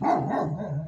Wow, wow, wow.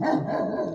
Oh,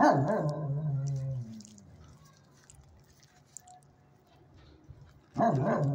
Oh, no. Oh, no.